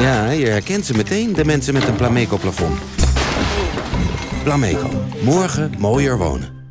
Ja, je herkent ze meteen, de mensen met een Plameco-plafond. Plameco. Morgen mooier wonen.